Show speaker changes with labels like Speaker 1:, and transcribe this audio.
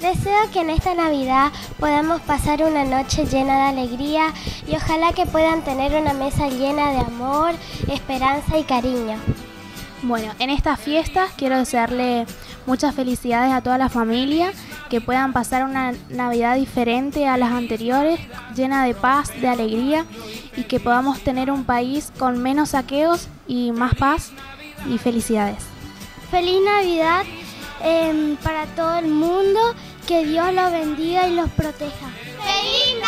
Speaker 1: Deseo que en esta Navidad podamos pasar una noche llena de alegría y ojalá que puedan tener una mesa llena de amor, esperanza y cariño.
Speaker 2: Bueno, en estas fiestas quiero desearle muchas felicidades a toda la familia, que puedan pasar una Navidad diferente a las anteriores, llena de paz, de alegría y que podamos tener un país con menos saqueos y más paz y felicidades.
Speaker 1: Feliz Navidad em, para todo el mundo, que Dios los bendiga y los proteja.
Speaker 3: ¡Feliz